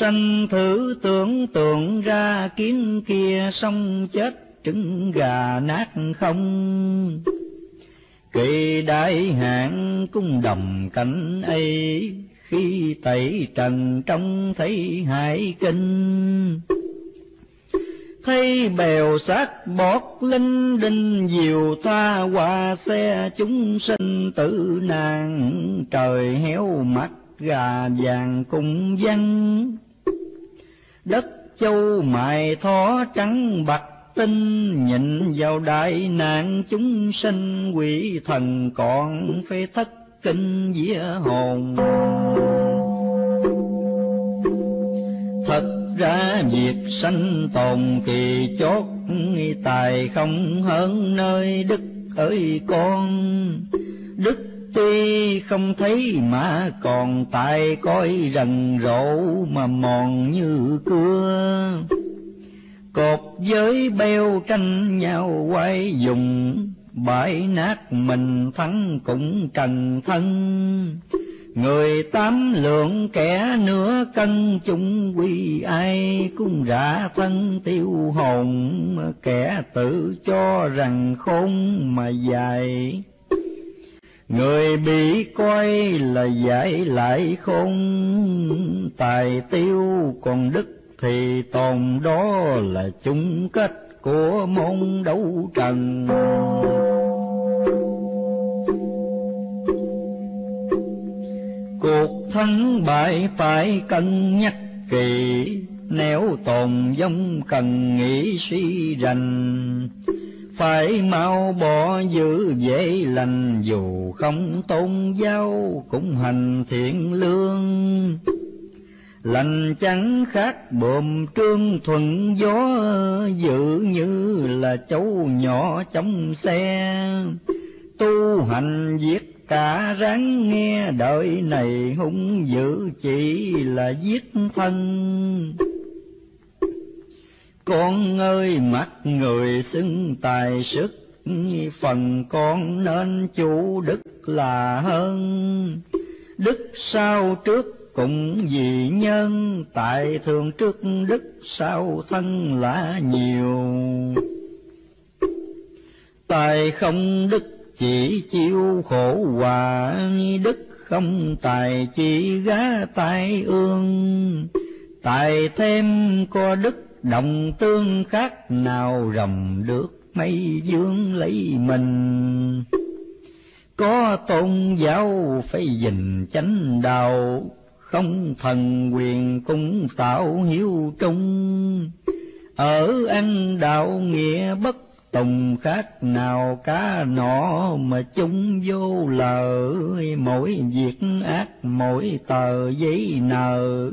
sanh thử tưởng tượng ra kiến kia xong chết, trứng gà nát không? Kỳ đại hạn cung đồng cảnh ấy, khi tẩy trần trong thấy hải kinh. Thấy bèo sát bọt linh đinh, diều tha qua xe chúng sinh tử nàng, trời héo mắt gà vàng cùng văn đất châu mài thó trắng bạc tinh, nhìn vào đại nạn chúng sinh, quỷ thần còn phê thất kinh vía hồn. Thật ra việc sanh tồn kỳ chốt, tài không hơn nơi đức ơi con. Đức tuy không thấy mà còn tại coi rần rộ mà mòn như cưa. Cột với beo tranh nhau quay dùng, bãi nát mình thắng cũng trần thân. Người tám lượng kẻ nửa cân chung quy ai cũng rã thân tiêu hồn. Kẻ tự cho rằng khôn mà dài người bị coi là giải lại không, tài tiêu còn đức thì tồn đó là chung kết của môn đấu trần. Cuộc thắng bại phải cân nhắc kỳ nếu tồn vong cần nghĩ suy rành phải mau bỏ giữ dễ lành, dù không tôn giáo cũng hành thiện lương. Lành chẳng khác bồm trương thuận gió dự như là cháu nhỏ trong xe. Tu hành giết cả ráng nghe, đời này hung dữ chỉ là giết thân con ơi, mắt người xưng tài sức, phần con nên chủ đức là hơn. Đức sau trước cũng vì nhân, tại thường trước đức sau thân là nhiều. Tài không đức chỉ chịu khổ hòa, đức không tài chỉ gá tai ương. Tài thêm có đức đồng tương khác nào rồng được mây dương lấy mình. Có tôn giáo phải dình chánh đạo, không thần quyền cũng tạo hiếu trung. Ở ăn đạo nghĩa bất tùng khác nào cá nọ mà chung vô lợi mỗi việc ác, mỗi tờ giấy nợ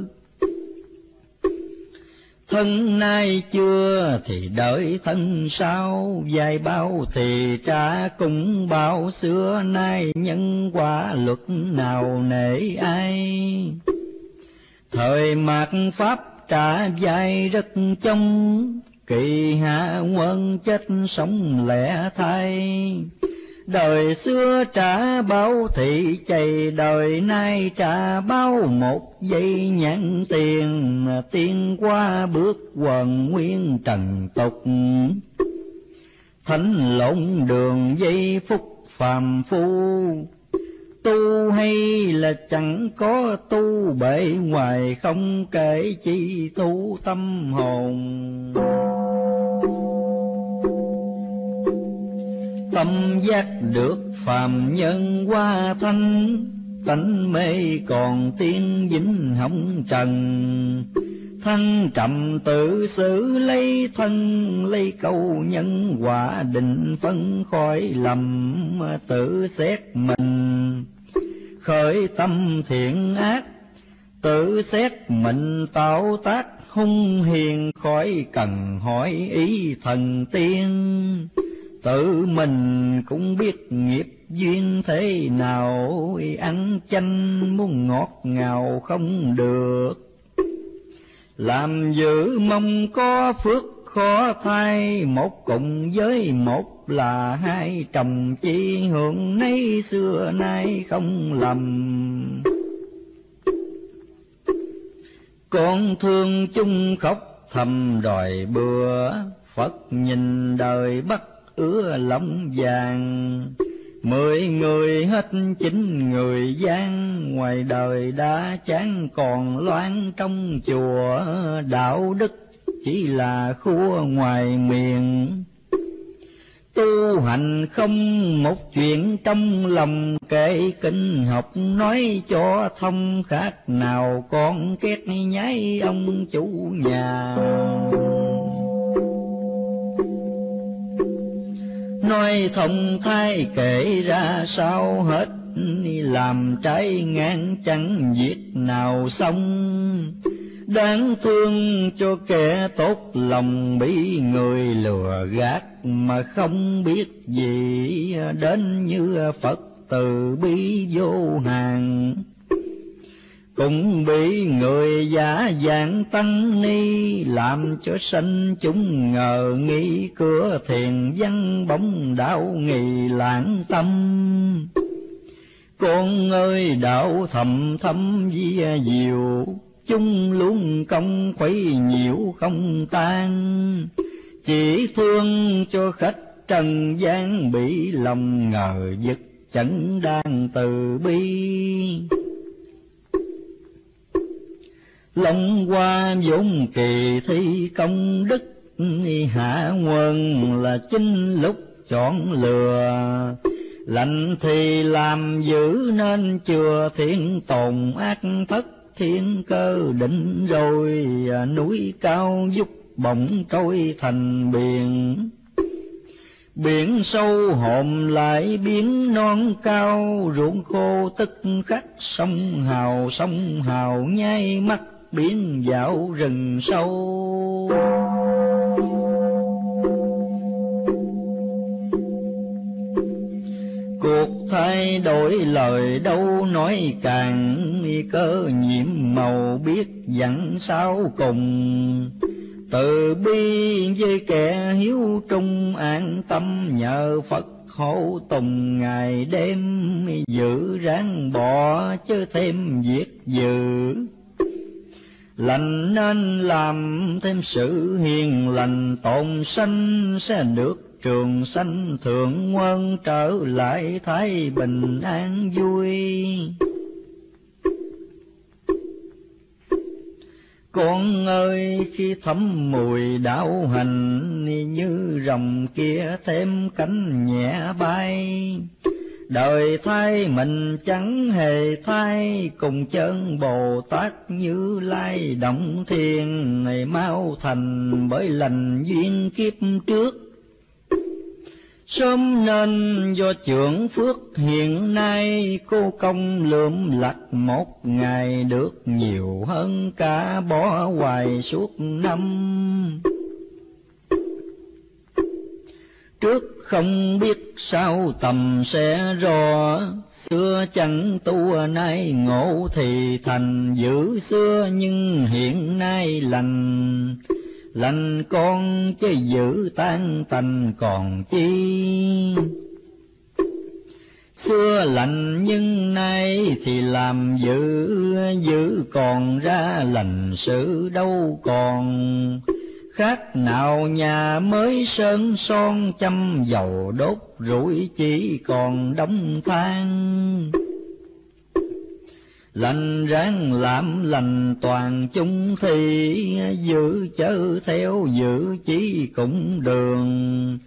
thân nay chưa thì đợi thân sau dài bao thì trả cũng bao. Xưa nay nhân quả luật nào nể ai? Thời mạt pháp trả dài rất trong kỳ hạ quân chết sống lẻ thay đời xưa trả bao thị chày, đời nay trả bao một giây nhãn tiền. Tiên qua bước quần nguyên trần tục. Thánh lộn đường dây phúc phàm phu. Tu hay là chẳng có tu, bể ngoài không kể chi tu tâm hồn tâm giác được phàm nhân qua thanh. Tánh mê còn tiên vĩnh hồng trần. Thân trầm tự xử lấy thân, lấy câu nhân quả định phân khỏi lầm tự xét mình. Khởi tâm thiện ác, tự xét mình tạo tác hung hiền khỏi cần hỏi ý thần tiên tự mình cũng biết nghiệp duyên thế nào ăn chanh muốn ngọt ngào không được. Làm giữ mong có phước khó thay, một cùng với một là hai chồng chi hưởng nấy xưa nay không lầm. Con thương chung khóc thầm đòi bữa phật nhìn đời bắt ứa lòng vàng. Mười người hết chín người gian, ngoài đời đã chán còn loan trong chùa. Đạo đức chỉ là khua ngoài miệng. Tu hành không một chuyện trong lòng, kể kinh học nói cho thông khác. Nào con két nháy ông chủ nhà. Nói thông thái kể ra sao hết, làm trái ngang chẳng giết nào xong. Đáng thương cho kẻ tốt lòng bị người lừa gạt mà không biết gì đến như phật từ bi vô hạn cũng bị người giả dạng tăng ni, làm cho sanh chúng ngờ nghi, cửa thiền văn bóng đạo nghi lãng tâm. Con ơi, đạo thầm thâm di diệu, chung luôn công khuấy nhiễu không tan. Chỉ thương cho khách trần gian bị lòng ngờ vực chẳng đang từ bi long qua dũng kỳ thi công đức, hạ quân là chính lúc chọn lừa. Lạnh thì làm giữ nên chừa thiên tồn ác thất, thiên cơ định rồi à, núi cao giúp bỗng trôi thành biển. Biển sâu hồn lại biến non cao, ruộng khô tức khắc sông hào sông hào nhai mắt biển dạo rừng sâu. Cuộc thay đổi lời đâu nói càng cơ, nhiễm màu biết dặn sao cùng. Từ bi với kẻ hiếu trung an tâm, nhờ phật hộ tùng ngày đêm, giữ ráng bỏ chứ thêm việc dự lành nên làm thêm sự hiền lành, tồn sanh sẽ được trường sanh, thượng quân trở lại thái bình an vui. Con ơi, khi thấm mùi đạo hành, như rồng kia thêm cánh nhẹ bay đời thay mình chẳng hề thay, cùng chân bồ tát như lai động thiên này mau thành bởi lành duyên kiếp trước Sớm nên do trưởng phước hiện nay, cô công lượm lặt một ngày được nhiều hơn cả bỏ hoài suốt năm. Trước không biết sao tầm sẽ rõ, xưa chẳng tu nay ngộ thì thành giữ xưa nhưng hiện nay lành. Lành con chứ giữ tan tành còn chi. Xưa lành nhưng nay thì làm giữ giữ còn ra lành sự đâu còn khác, nào nhà mới sơn son châm dầu đốt, rủi chỉ còn đóng than. Lành ráng làm lành toàn chung thì giữ chớ theo, giữ chỉ cũng đường.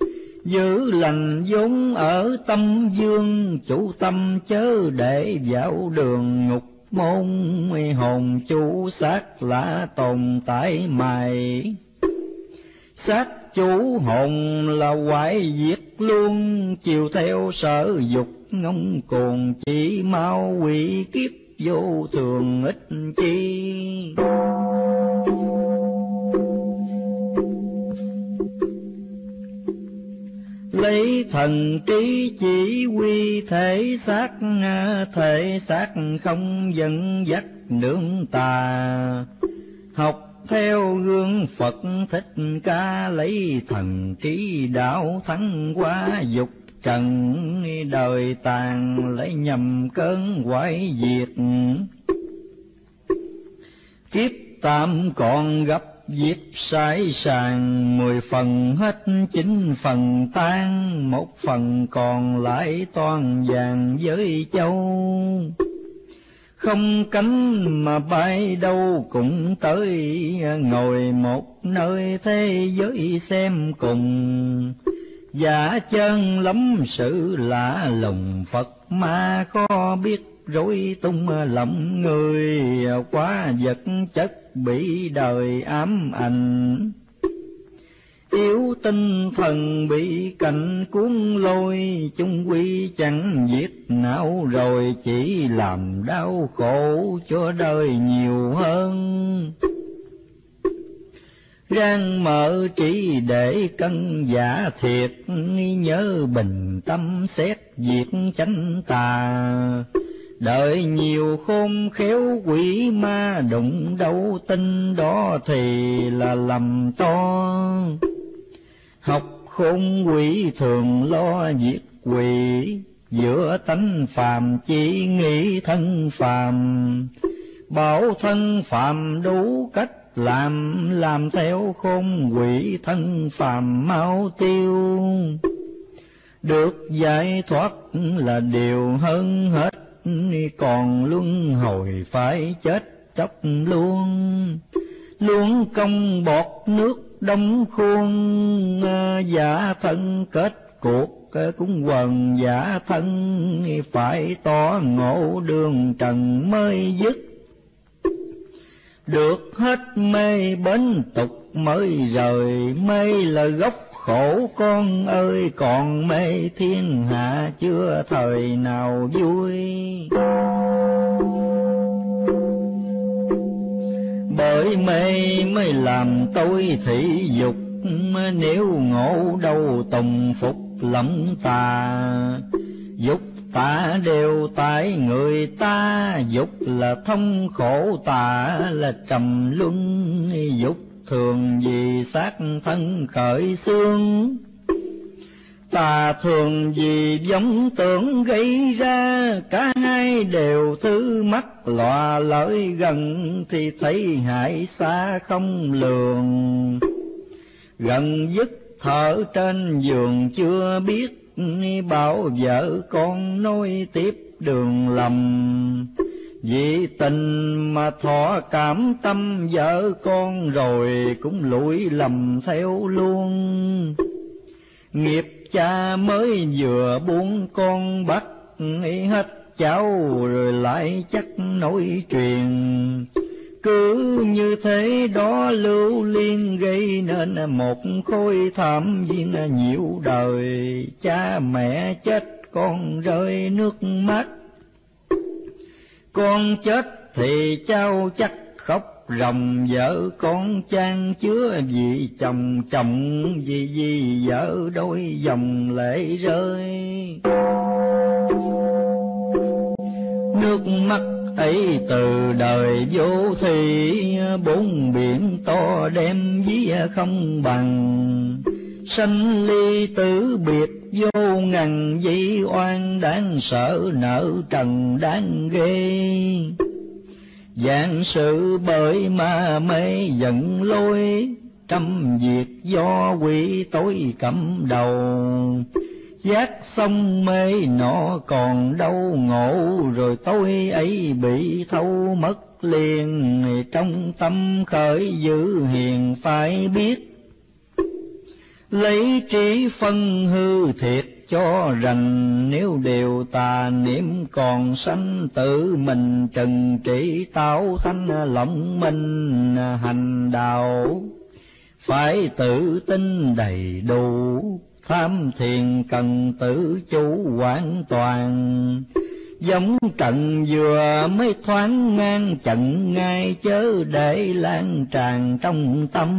Giữ lành vốn ở tâm dương, chủ tâm chớ để vào đường ngục môn. Hồn chủ xác là tồn tại mày xác chủ hồn là hoại diệt luôn, chiều theo sở dục ngông cuồng, chỉ mau quỷ kiếp vô thường ích chi. Lấy thần trí chỉ quy thể xác thể xác không dẫn dắt nương tà. Học theo gương Phật thích ca lấy thần trí đạo thắng qua dục trần, đời tàn lấy nhầm cơn quái diệt. Kiếp tạm còn gấp dịp sai sàng, mười phần hết chín phần tan, một phần còn lại toàn vàng với châu không cánh mà bay đâu, cũng tới ngồi một nơi thế giới xem cùng. Giả chân lắm sự lạ lùng, phật ma khó biết rối tung lòng người quá vật chất bị đời ám ảnh yếu tinh thần bị cảnh cuốn lôi, chung quy chẳng giết não rồi, chỉ làm đau khổ cho đời nhiều hơn. Rang mở chỉ để cân giả thiệt nhớ bình tâm xét việc chánh tà. Đợi nhiều khôn khéo quỷ ma đụng đâu tin đó thì là lầm to học khôn quỷ thường lo diệt quỷ, giữa tánh phàm chỉ nghĩ thân phàm. Bảo thân phàm đủ cách làm làm theo khôn quỷ thân phàm mau tiêu. Được giải thoát là điều hơn hết, còn luân hồi phải chết chóc luôn. Luôn công bọt nước đông khuôn ờ, giả thân kết cuộc ờ, cũng quần giả thân, phải tỏ ngộ đường trần mới dứt. Được hết mê bến tục mới rời, mê là gốc khổ con ơi, còn mê thiên hạ chưa thời nào vui bởi mê mới làm tôi thị dục, nếu ngộ đâu tùng phục lẫm tà dục tà đều tại người ta, dục là thông khổ tà là trầm luân. Dục thường vì xác thân khởi xương tà thường vì giống tưởng gây ra, cả hai đều thứ mắt lọa lợi gần thì thấy hại xa không lường. Gần dứt thở trên giường chưa biết, bảo vợ con nối tiếp đường lầm. Vì tình mà thọ cảm tâm vợ con rồi cũng lụi lầm theo luôn nghiệp cha mới vừa buông con bắt hết cháu, rồi lại chắc nối truyền cứ như thế đó lưu liên gây nên một khối thảm viên nhiều đời. Cha mẹ chết, con rơi nước mắt. Con chết thì cháu chắc khóc rồng vợ con trang chứa vì chồng chồng, vì vì vợ đôi dòng lệ rơi. Nước mắt ấy từ đời vô thị bốn biển to đem vía không bằng. Sanh ly tử biệt vô ngàn dĩ oan đáng sợ nợ trần đáng ghê dạng sự bởi ma mê giận lôi, trăm việc do quỷ tối cầm đầu. Giác xong mê nọ còn đâu ngộ, rồi tôi ấy bị thâu mất liền. Trong tâm khởi giữ hiền phải biết, lấy trí phân hư thiệt cho rằng nếu đều tà niệm còn sanh tự mình trần trị tạo thanh lộng minh hành đạo. Phải tự tin đầy đủ, tham thiền cần tự chủ hoàn toàn. Giống trận vừa mới thoáng ngang, trận ngay chớ để lan tràn trong tâm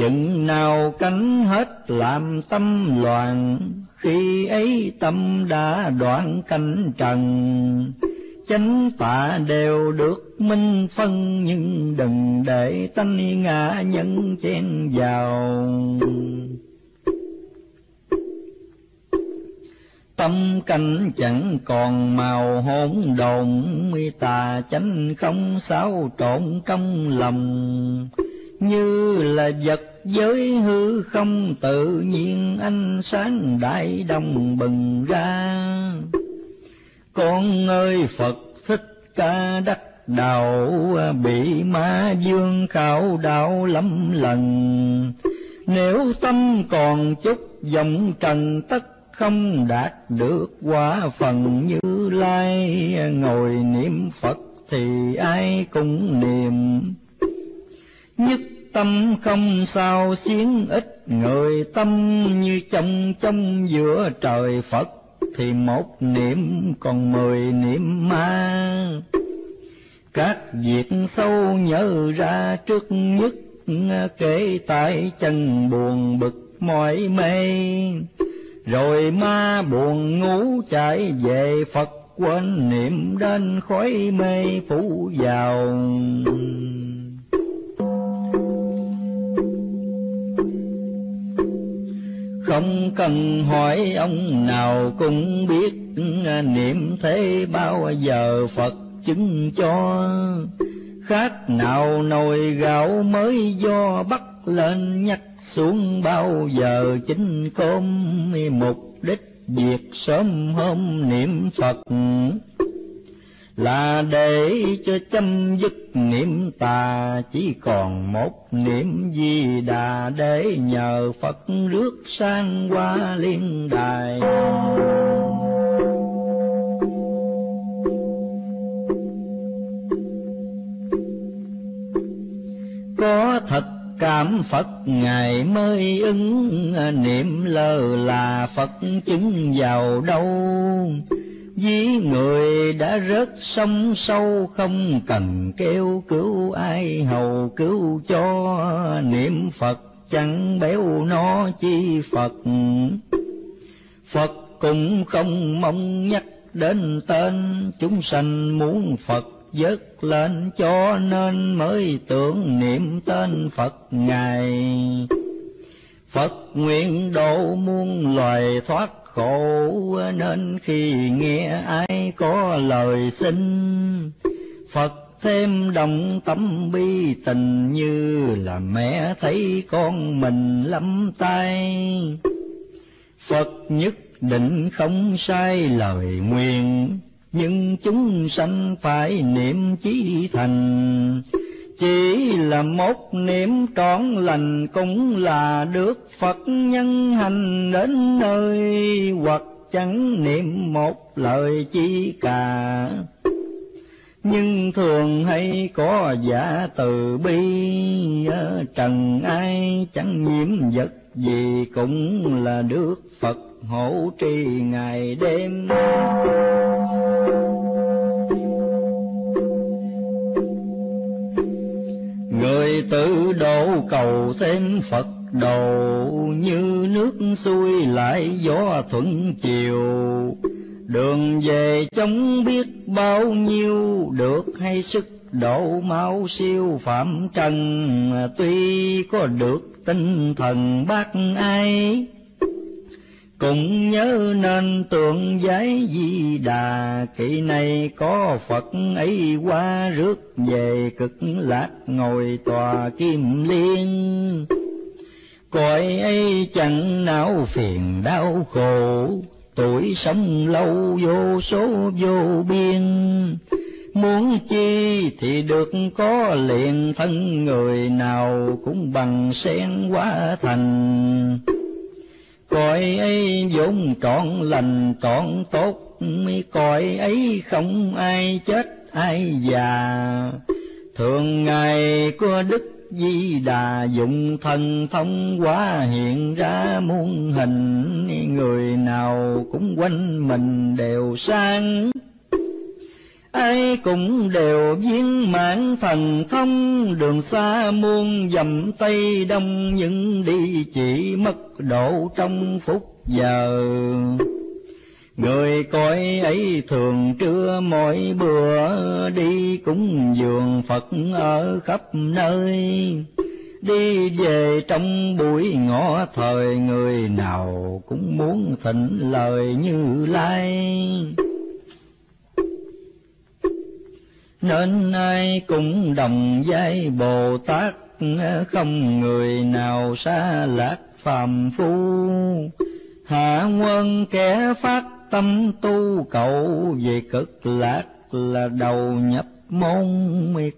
chừng nào cánh hết làm tâm loạn, khi ấy tâm đã đoạn cánh trần. Chánh tạ đều được minh phân, nhưng đừng để tánh ngã nhân chen vào. Tâm cảnh chẳng còn màu hỗn độn tà chánh không xáo trộn trong lòng. Như là vật giới hư không tự nhiên ánh sáng đại đồng bừng ra. Con ơi, phật thích ca đắc đạo, bị ma dương khảo đạo lắm lần. Nếu tâm còn chút vọng trần tất không đạt được quả phần như lai, ngồi niệm phật thì ai cũng niệm nhất tâm không sao xiến ít. Người tâm như trong trong giữa trời phật, thì một niệm còn mười niệm ma. Các việc sâu nhớ ra trước nhất, kể tại chân buồn bực mỏi mê. Rồi ma buồn ngủ chạy về phật, quên niệm đến khói mê phủ vào. Không cần hỏi ông nào cũng biết à, niệm thế bao giờ phật chứng cho. Khác nào nồi gạo mới do bắt lên nhắc xuống bao giờ chính cơm, mục đích việc sớm hôm niệm phật là để cho chấm dứt niệm tà, chỉ còn một niệm di đà để nhờ phật rước sang qua liên đài có thật cảm Phật Ngài mới ứng, niệm lơ là Phật chứng vào đâu. Ví người đã rớt sông sâu, không cần kêu cứu ai hầu cứu cho niệm Phật chẳng béo nó chi Phật. Phật cũng không mong nhắc đến tên chúng sanh muốn Phật dứt lên cho nên mới tưởng niệm tên Phật Ngài. Phật nguyện độ muôn loài thoát khổ nên khi nghe ai có lời xin, Phật thêm đồng tâm bi tình như là mẹ thấy con mình lắm tay. Phật nhất định không sai lời nguyện, nhưng chúng sanh phải niệm chí thành chỉ là một niệm trọn lành cũng là được Phật nhân hành đến nơi hoặc chẳng niệm một lời chi cả. Nhưng thường hay có giả từ bi ờ, trần ai chẳng nhiễm vật gì cũng là được Phật hộ trì ngày đêm. Người tự độ cầu thêm Phật đầu, như nước xuôi lại gió thuận chiều. Đường về chống biết bao nhiêu, được hay sức độ máu siêu phạm trần. Tuy có được tinh thần bác ai cũng nhớ nên tượng giấy di đà kỳ này có phật ấy qua rước về cực lạc ngồi tòa kim liên. Cõi ấy chẳng não phiền đau khổ, tuổi sống lâu vô số vô biên. Muốn chi thì được có liền thân người nào cũng bằng sen quá thành cõi ấy vốn trọn lành, trọn tốt cõi ấy không ai chết, ai già. Thường ngày của đức di đà dụng thần thông quá hiện ra muôn hình, người nào cũng quanh mình đều sang ai cũng đều viên mãn thần thông, đường xa muôn dầm tây đông, những đi chỉ mất độ trong phút giờ. Người coi ấy thường trưa mỗi bữa, đi cúng dường phật ở khắp nơi. Đi về trong buổi ngõ, thời người nào cũng muốn thịnh lời như lai. Nên ai cũng đồng giai bồ tát, không người nào xa lạc phàm phu. Hạ quân kẻ phát tâm tu cầu, về cực lạc là đầu nhập môn.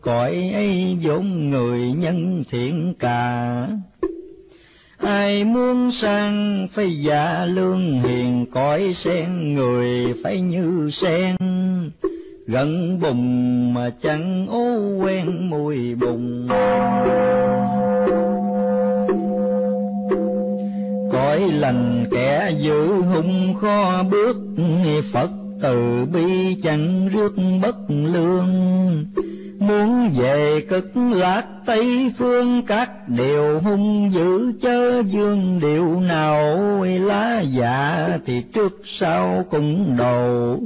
Cõi ấy vốn người nhân thiện cả. Ai muốn sang phải giả lương hiền, cõi sen người phải như sen gần bùng mà chẳng ô quen mùi bùng. Cõi lành kẻ giữ hung kho bước phật từ bi chẳng rước bất lương. Muốn về cực lạc tây phương, các điều hung dữ chớ dương điều nào, lá dạ thì trước sau cũng đầu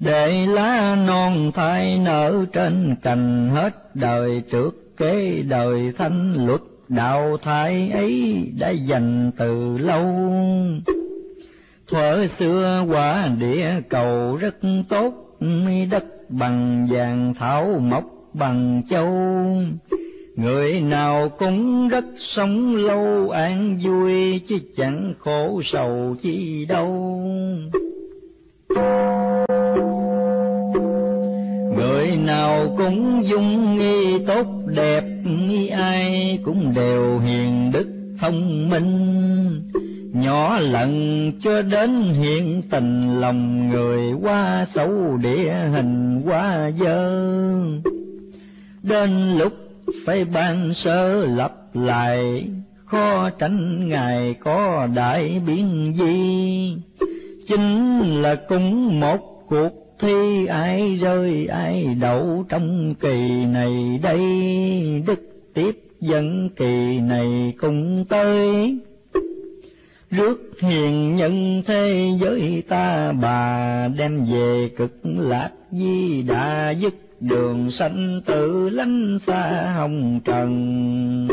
để lá non thai nở trên cành hết đời trước kế đời thanh luật, đạo thai ấy đã dành từ lâu. Thuở xưa quả địa cầu rất tốt đất bằng vàng thảo mộc bằng châu. Người nào cũng rất sống lâu, an vui, chứ chẳng khổ sầu chi đâu. Nào cũng dung nghi tốt đẹp, ai cũng đều hiền đức thông minh. Nhỏ lần cho đến hiện tình lòng người qua xấu, địa hình qua dơ. Đến lúc phải ban sơ lập lại, khó tránh ngài có đại biến gì chính là cũng một cuộc thi ai rơi, ai đậu trong kỳ này đây? Đức tiếp dẫn kỳ này cũng tới. Rước hiền nhân thế giới ta, bà đem về cực lạc di đà, dứt đường sanh tự lánh xa hồng trần.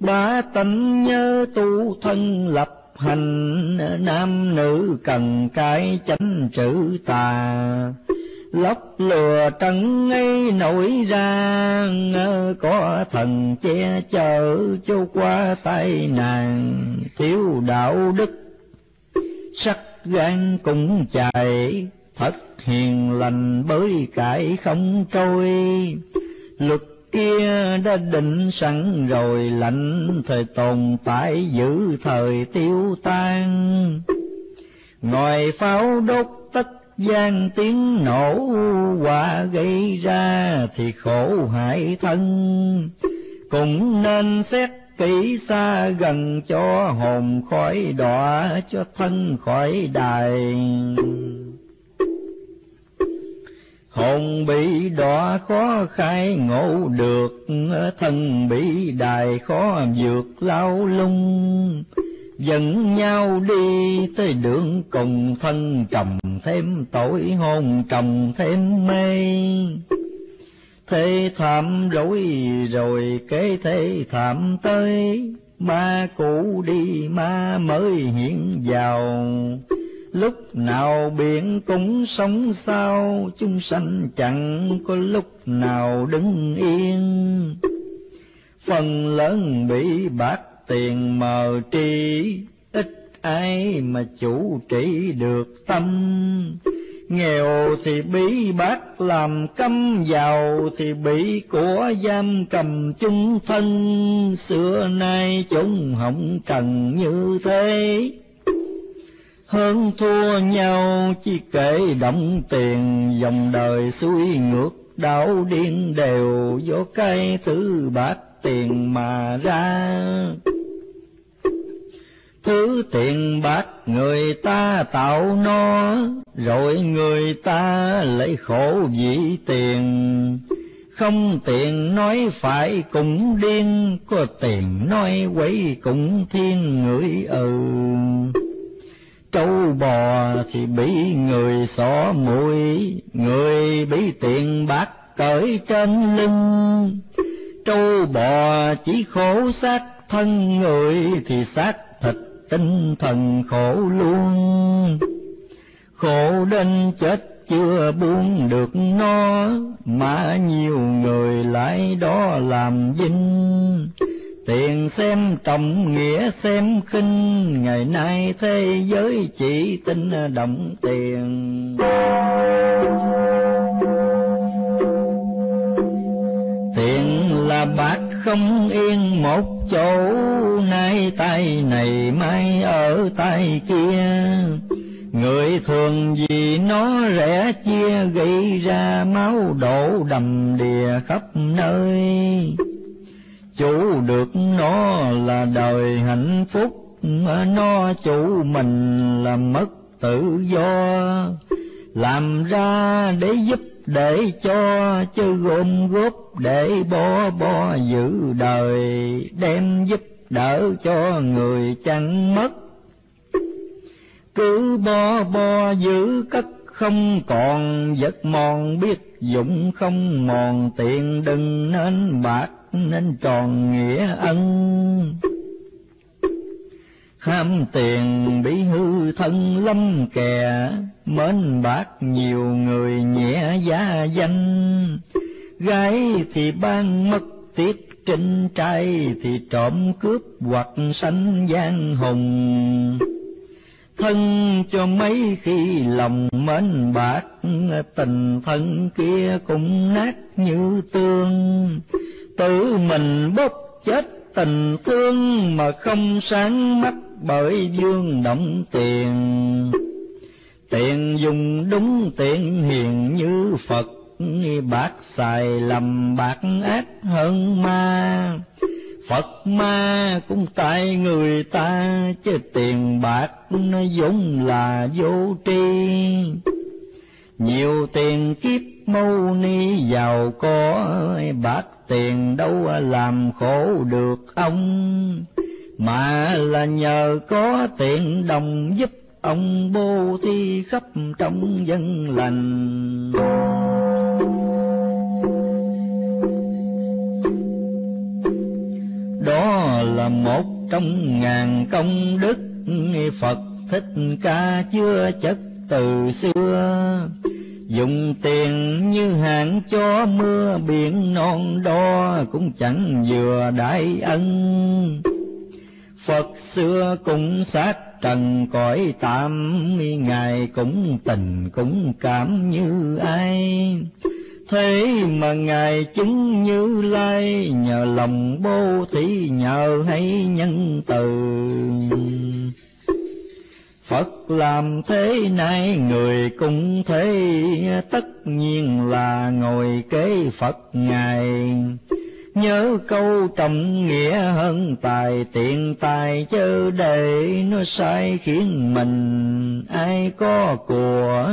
Ba tánh nhớ tu thân lập hành, nam nữ cần cái chánh chữ tà. Lóc lừa trần ấy nổi ra có thần che chở cho qua tay nàng. Thiếu đạo đức, sắc gan cũng chạy thật hiền lành bới cải không trôi. Luật kia đã định sẵn rồi lạnh thời tồn tại giữ thời tiêu tan. Ngòi pháo đốt tất gian tiếng nổ quả gây ra thì khổ hại thân. Cũng nên xét kỹ xa gần cho hồn khỏi đọa, cho thân khỏi đài hồn bị đọa khó khai, ngộ được, thân bị đài khó vượt lao lung. Dẫn nhau đi tới đường cùng thân, trầm thêm tội hồn, trầm thêm mê. Thế thảm rối rồi kế thế thảm tới ma cũ đi ma mới hiện vào lúc nào biển cũng sống sao, chúng sanh chẳng có lúc nào đứng yên. Phần lớn bị bạc tiền mờ tri ít ai mà chủ trị được tâm. Nghèo thì bị bác làm câm, giàu thì bị của giam cầm chung thân. Xưa nay chúng hỏng trần như thế hơn thua nhau, chỉ kể động tiền. Dòng đời xuôi ngược, đảo điên đều. Do cái thứ bạc tiền mà ra. Thứ tiền bạc người ta tạo nó, rồi người ta lấy khổ vì tiền. Không tiền nói phải cũng điên, có tiền nói quấy cũng thiên người ừ trâu bò thì bị người xỏ mũi, người bị tiền bạc cởi trên lưng. Trâu bò chỉ khổ xác thân người thì xác thịt tinh thần khổ luôn. Khổ đến chết chưa buông được nó, mà nhiều người lại đó làm vinh tiền xem trọng nghĩa xem khinh, ngày nay thế giới chỉ tin động tiền. Tiền là bạc không yên một chỗ, nay tay này mai ở tay kia. Người thường vì nó rẻ chia gây ra máu đổ đầm đìa khắp nơi chủ được nó là đời hạnh phúc, nó chủ mình là mất tự do. Làm ra để giúp, để cho, chứ gom góp để bo bo giữ đời, đem giúp đỡ cho người chẳng mất. Cứ bo bo giữ cất không còn vật mòn biết dụng không mòn, tiền đừng nên bạc nên tròn nghĩa ân. Ham tiền bị hư thân lâm kè, mến bạc nhiều người nhẹ giá danh. Gái thì ban mất tiết trinh, trai thì trộm cướp hoặc sanh gian hùng. Thân cho mấy khi lòng mến bạc, tình thân kia cũng nát như tương tự mình bốc chết tình thương mà không sáng mắt bởi dương động tiền tiền dùng đúng tiền hiền như phật bạc xài lầm bạc ác hơn ma Phật ma cũng tại người ta, chứ tiền bạc nó vốn là vô tri. Nhiều tiền kiếp mâu ni giàu có, bạc tiền đâu làm khổ được ông, mà là nhờ có tiền đồng giúp ông bố thi khắp trong dân lành. Đó là một trong ngàn công đức Phật Thích Ca chưa chất từ xưa dùng tiền như hạn cho mưa, biển non đo cũng chẳng vừa đại ân. Phật xưa cũng sát trần cõi tạm ngài cũng tình cũng cảm như ai. Thế mà ngài chứng như lai, nhờ lòng bố thí nhờ hay nhân từ. Phật làm thế này người cũng thế, tất nhiên là ngồi kế Phật Ngài. Nhớ câu trọng nghĩa hơn tài tiện tài chớ để nó sai khiến mình ai có của.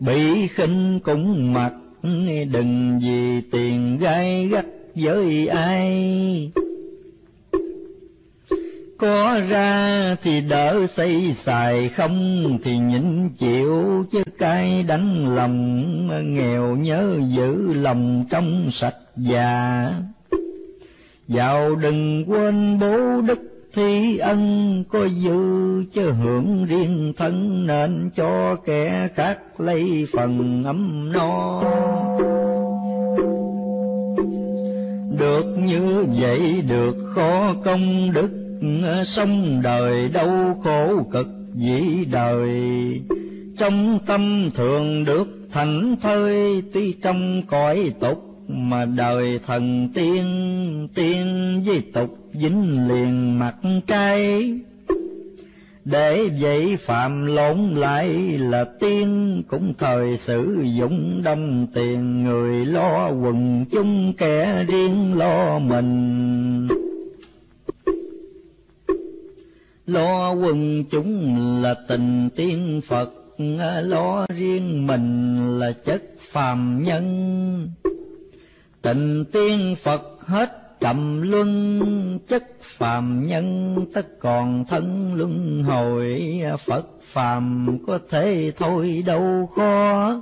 Bị khinh cũng mặc đừng vì tiền gai gắt với ai có ra thì đỡ xây xài, không thì nhịn chịu. Chứ cay đánh lòng, nghèo nhớ giữ lòng trong sạch già. Giàu đừng quên bố đức thi ân, có dư chứ hưởng riêng thân, nên cho kẻ khác lấy phần ấm no. Được như vậy được khó công đức sống đời đau khổ cực dĩ đời. Trong tâm thường được thành thơi, tuy trong cõi tục mà đời thần tiên tiên với tục dính liền mặt cay để vậy phạm lộn lại là tiên, cũng thời sử dụng đông tiền người lo quần chung kẻ điên lo mình lo quần chúng là tình tiên Phật, lo riêng mình là chất phàm nhân. Tình tiên Phật hết trầm luân, chất phàm nhân tất còn thân luân hồi, Phật phàm có thể thôi đâu khó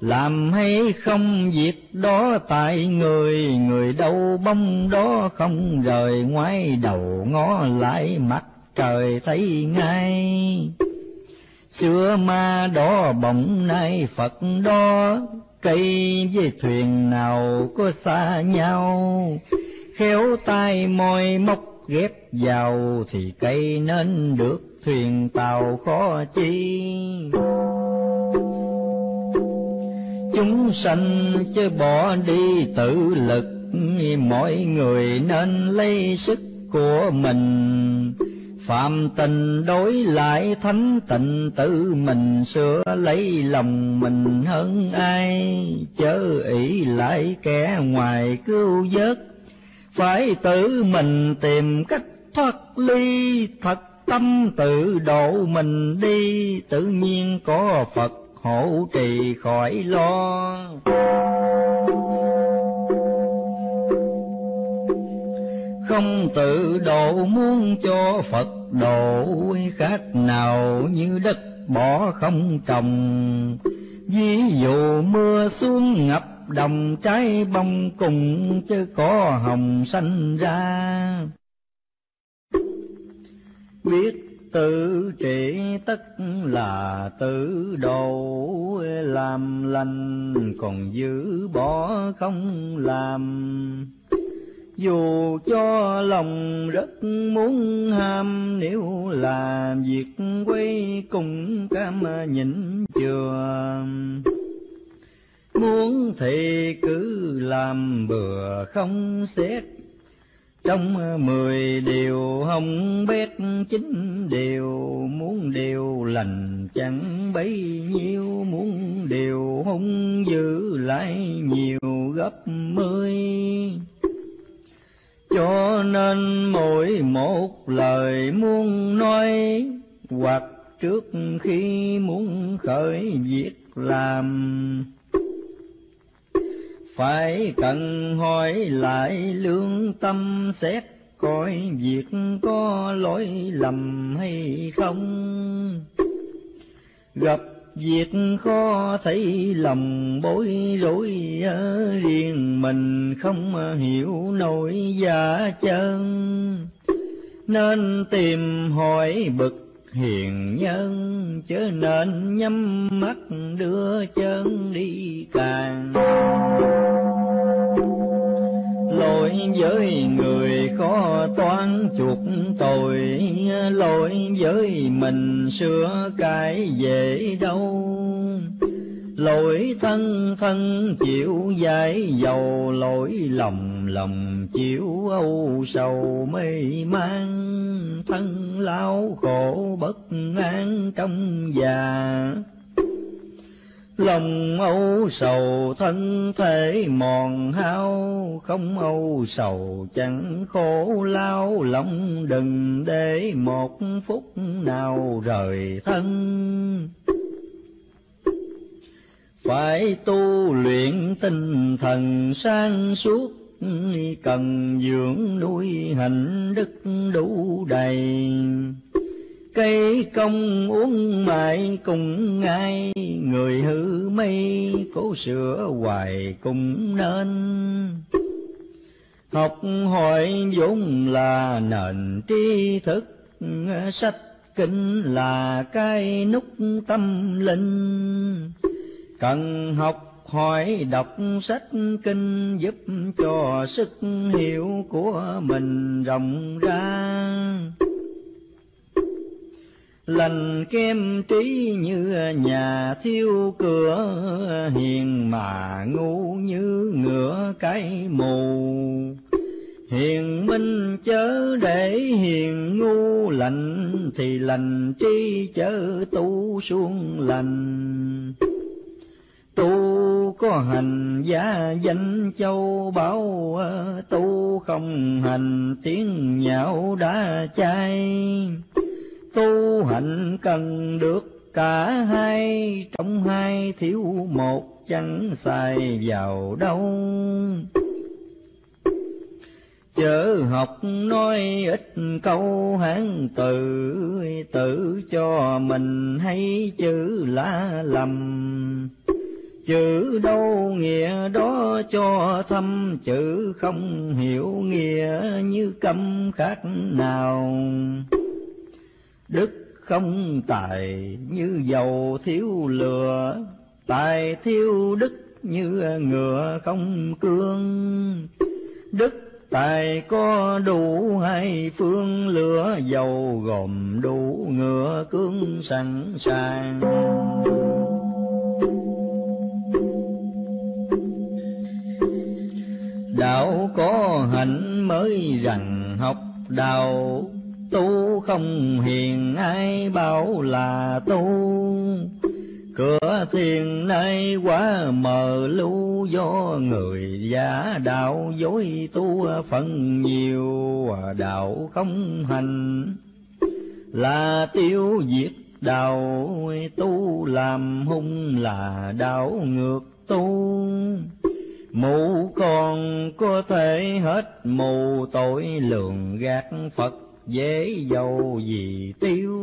làm hay không việc đó, tại người người đâu bông đó không rời ngoái đầu ngó lại mặt trời thấy ngay. Xưa ma đó bỗng nay phật đó, cây với thuyền nào có xa nhau. Khéo tay môi móc ghép vào thì cây nên được thuyền tàu khó chi chúng sanh chứ bỏ đi tự lực, mọi người nên lấy sức của mình. Phạm tình đối lại thánh tình tự mình, sửa lấy lòng mình hơn ai, chớ ỷ lại kẻ ngoài cứu vớt. Phải tự mình tìm cách thoát ly, thật tâm tự độ mình đi, tự nhiên có phật hộ trì khỏi lo. Không tự độ muốn cho phật độ khác nào như đất bỏ không trồng. Ví dụ mưa xuống ngập đồng trái bông cùng chứ có hồng xanh ra. Biết tự trị tất là tự độ làm lành còn giữ bỏ không làm. Dù cho lòng rất muốn ham, nếu làm việc quay cùng cam nhịn chừa. Muốn thì cứ làm bừa không xét trong ờ, mười điều không biết, chín điều muốn điều, lành chẳng bấy nhiêu. Muốn điều hung dữ lại nhiều gấp mươi cho nên mỗi một lời muốn nói, hoặc trước khi muốn khởi việc làm phải cần hỏi lại lương tâm xét coi việc có lỗi lầm hay không. Gặp việc khó thấy lòng bối rối ờ, riêng mình không hiểu nổi giả chân. Nên tìm hỏi bực hiền nhân chớ nên nhắm mắt, đưa chân đi càng. Lỗi với người khó toán chuộc tội, lỗi với mình sửa cái dễ đâu lỗi thân thân chịu giải dầu, lỗi lòng lòng chịu âu sầu mê man. Thân lao khổ bất an trong già. Lòng âu sầu thân thể mòn hao, không âu sầu chẳng khổ lao. Lòng đừng để một phút nào rời thân phải tu luyện tinh thần sang suốt, cần dưỡng nuôi hạnh đức đủ đầy. Cây công uống mãi cùng ngay người hư mây cố sửa hoài cũng nên. Học hỏi vốn là nền tri thức, sách kinh là cái nút tâm linh cần học hỏi đọc sách kinh giúp cho sức hiểu của mình rộng ra. Lành kem trí như nhà thiêu cửa, hiền mà ngu như ngựa cái mù. Hiền minh chớ để hiền ngu, lành thì lành trí chớ tu xuống lành tu có hành giá danh châu báu tu không hành tiếng nhạo đã chay tu hạnh cần được cả hai, trong hai thiếu một chẳng xài vào đâu. Chớ học nói ít câu hán từ tự cho mình hay chữ lá lầm chữ đâu nghĩa đó cho thâm, chữ không hiểu nghĩa như câm khác nào. Đức không tài như dầu thiếu lửa, tài thiếu đức như ngựa không cương. Đức tài có đủ hai phương, lửa dầu gồm đủ ngựa cương sẵn sàng. Đạo có hạnh mới rằng học đạo, tu không hiền ai bảo là tu. Cửa thiền nay quá mờ lưu do người giả đạo dối tu phần nhiều, đạo không hành. Là tiêu diệt đạo, tu làm hung là đạo ngược tu mù con có thể hết mù tội lường gạt phật dễ dầu gì tiêu.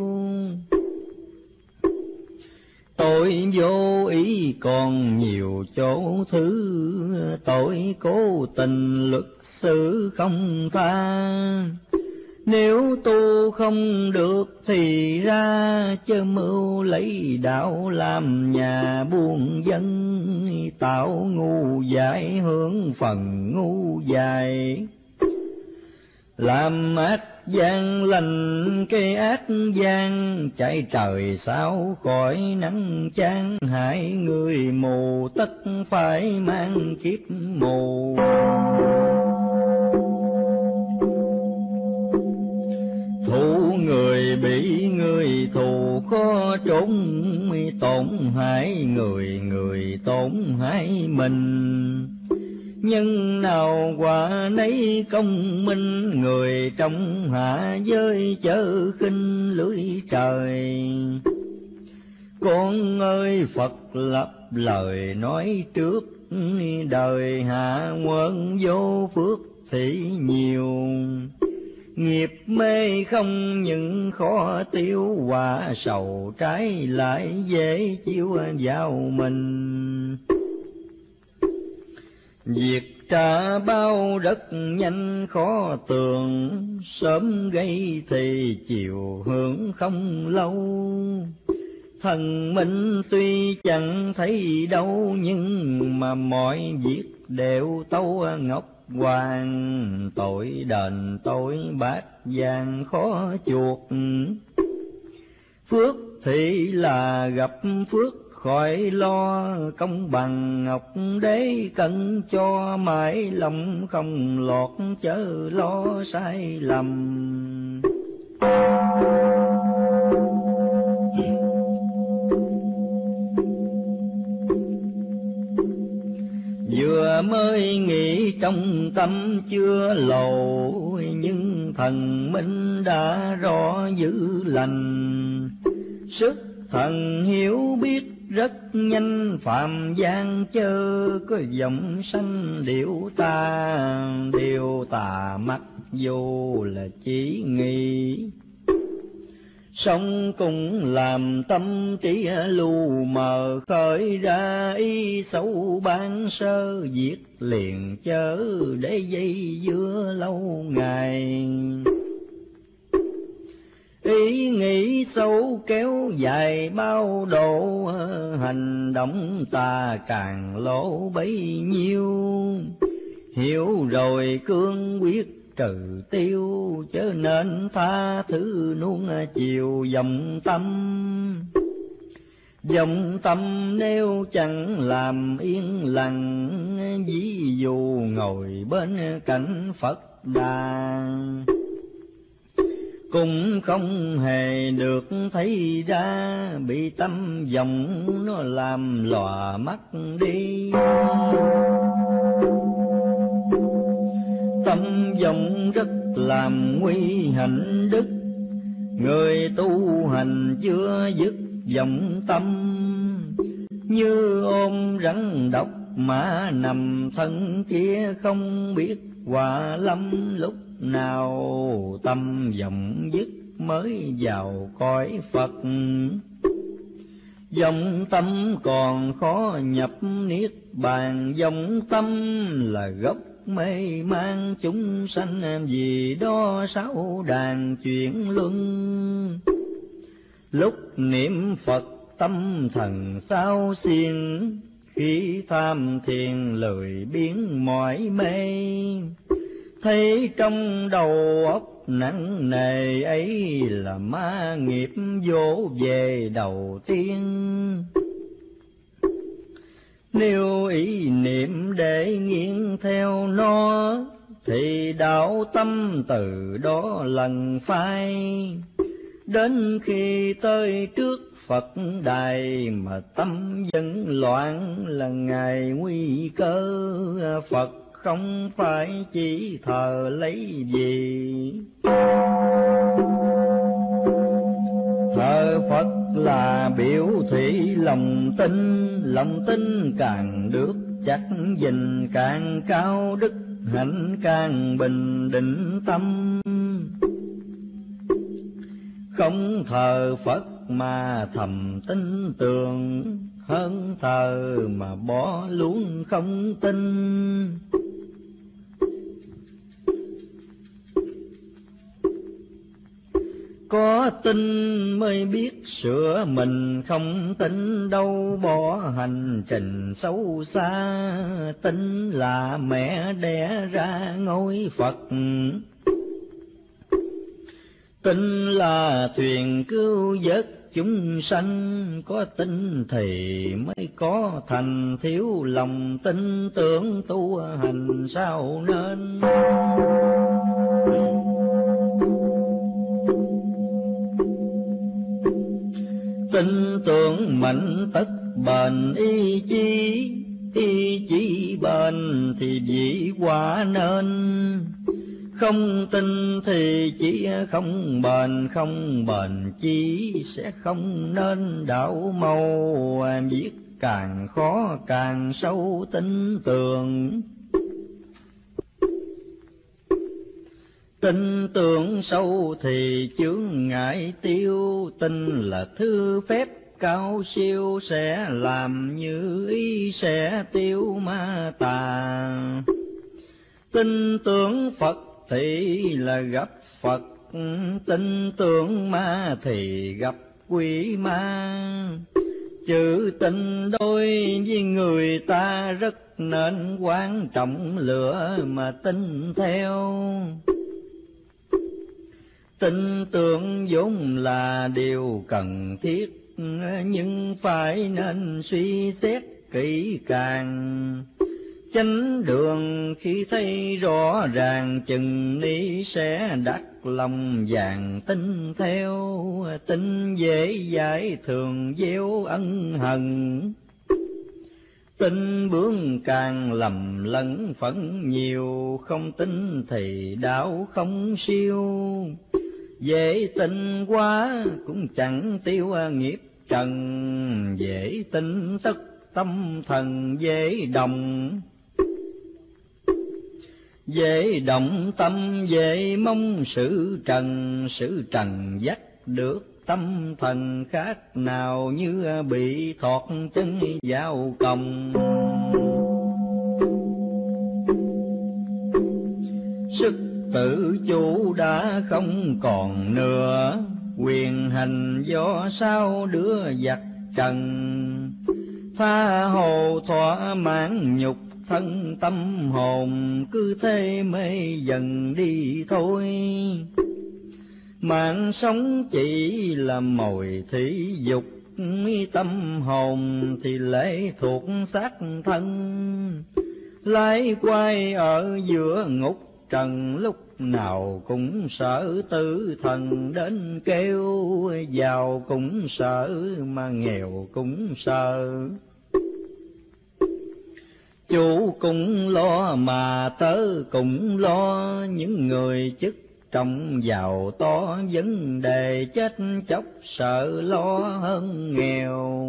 Tội vô ý còn nhiều chỗ thứ, tội cố tình luật sự không tha nếu tu không được thì ra chớ mưu lấy đạo làm nhà buôn dân, tạo ngu dại hướng phần ngu dại. Làm ác gian lành cây ác gian, chạy trời sao khỏi nắng chán. Hại người mù, tất phải mang kiếp mù. Thù người bị người, thù khó trốn. Tổn hại người người tổn hại mình. Nhân nào quả nấy công minh, người trong hạ giới chớ khinh lưới trời. Con ơi, phật lập lời nói trước, đời hạ quân vô phước thì nhiều nghiệp mê không những khó tiêu hòa sầu trái lại dễ chiếu vào mình Việc trả bao rất nhanh khó tường, Sớm gây thì chiều hưởng không lâu. Thần minh tuy chẳng thấy đâu, Nhưng mà mọi việc đều tâu ngọc quan Tội đền tối bát gian khó chuộc. Phước thì là gặp phước, khỏi lo công bằng ngọc đế cần cho mãi lòng không lọt chớ lo sai lầm vừa mới nghĩ trong tâm chưa lầu nhưng thần minh đã rõ dữ lành. Sức thần hiểu biết rất nhanh phạm gian chớ có giọng sanh điệu ta điều tà mắt vô là chỉ nghĩ sống cũng làm tâm trí lu mờ, khởi ra ý xấu ban sơ diệt liền chớ để dây dưa lâu ngày. Ý nghĩ xấu kéo dài bao độ, hành động ta càng lỗ bấy nhiêu. Hiểu rồi cương quyết trừ tiêu, chớ nên tha thứ nuông chiều dòng tâm. Dòng tâm nếu chẳng làm yên lặng, ví dụ ngồi bên cạnh phật đàn cũng không hề được thấy ra, bị tâm vọng nó làm lòa mắt đi tâm vọng rất làm nguy hạnh đức. Người tu hành chưa dứt vọng tâm, như ôm rắn độc mà nằm thân kia không biết hòa lâm lúc nào. Tâm vọng dứt mới vào cõi Phật. dòng tâm còn khó nhập niết bàn. Dòng tâm là gốc mê mang chúng sanh vì đó sáu đàn chuyển luân. Lúc niệm phật tâm thần sao xiên, khi tham thiền lười biến mỏi mê. Thấy trong đầu óc nặng nề ấy là ma nghiệp vô về đầu tiên nếu ý niệm để nghiêng theo nó, thì đạo tâm từ đó lần phai. Đến khi tới trước Phật đài mà tâm vẫn loạn là ngày nguy cơ. Phật không phải chỉ thờ lấy gì. Thờ Phật là biểu thị lòng tin lòng tin càng được chắc dình càng cao đức hạnh càng bình định tâm. Không thờ Phật mà thầm tin tưởng, hơn thờ mà bỏ luôn không tin. Có tin mới biết sửa mình không tin đâu. Bỏ hành trình xấu xa tin là mẹ đẻ ra ngôi phật. Tin là thuyền cứu vớt chúng sanh, có tin thì mới có thành thiếu lòng tin. Tưởng tu hành sao nên? Tin tưởng mạnh tất bền. Ý chí ý chí bền thì dĩ quả nên. Không tin thì chỉ không bền không bền chí sẽ không nên. Đảo mâu biết càng khó càng sâu tin tưởng. Tin tưởng sâu thì chướng ngại tiêu, tin là thư phép cao siêu sẽ làm như ý sẽ tiêu ma tà. Tin tưởng phật thì là gặp phật, tin tưởng ma thì gặp quỷ ma. Chữ tình đôi với người ta rất nên quan trọng lửa mà tin theo tin tưởng vốn là điều cần thiết, nhưng phải nên suy xét kỹ càng. Chánh đường khi thấy rõ ràng, chừng ni sẽ đắc lòng vàng tin theo. Tin dễ giải thường gieo ân hận tin bướng càng lầm lẫn phẫn nhiều, không tin thì đạo không siêu. Dễ tin quá cũng chẳng tiêu nghiệp trần, dễ tin tất tâm thần dễ đồng. Dễ động tâm, dễ mong sự trần sự trần dắt được tâm thần khác nào như bị thọt chân vào còng. Sức tự chủ đã không còn nữa, quyền hành do sao đứa giặc trần. Tha hồ thỏa mãn nhục thân tâm hồn, cứ thế mê dần đi thôi mạng sống chỉ là mồi thị dục, tâm hồn thì lệ thuộc xác thân. Lái quay ở giữa ngục trần, lúc nào cũng sợ tử thần đến kêu, giàu cũng sợ mà nghèo cũng sợ. Chủ cũng lo mà tớ cũng lo, những người chức trong giàu to vấn đề chết chóc sợ lo hơn nghèo.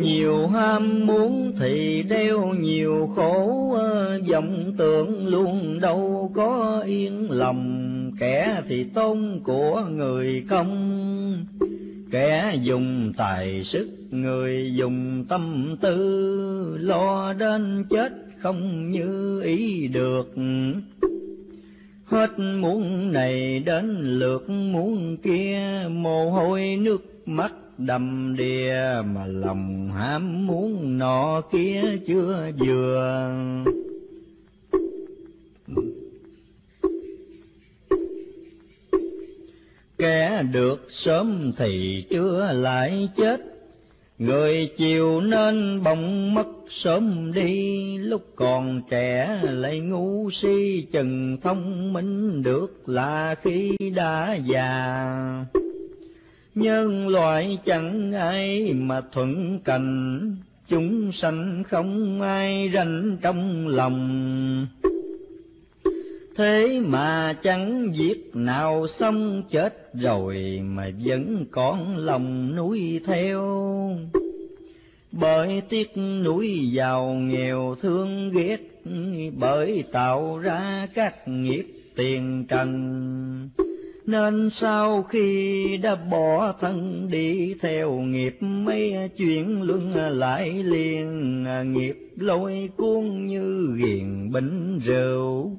Nhiều ham muốn thì đeo nhiều khổ ờ, vọng tưởng luôn đâu có yên lòng. Kẻ thì tôn của người công kẻ dùng tài sức, người dùng tâm tư. Lo đến chết không như ý được. Hết muốn này đến lượt muốn kia. Mồ hôi nước mắt đầm đìa mà lòng ham muốn nọ kia chưa vừa. Kẻ được sớm thì chưa lại chết. Người chiều nên bỗng mất sớm đi, lúc còn trẻ lại ngu si chừng thông minh được là khi đã già. Nhân loại chẳng ai mà thuận cành, chúng sanh không ai ranh trong lòng thế mà chẳng việc nào xong chết rồi mà vẫn còn lòng nuôi theo. Bởi tiếc núi giàu nghèo thương ghét, bởi tạo ra các nghiệp tiền trần. Nên sau khi đã bỏ thân đi theo nghiệp, mấy chuyện luân lại liền, nghiệp lôi cuốn như ghiền bính rượu.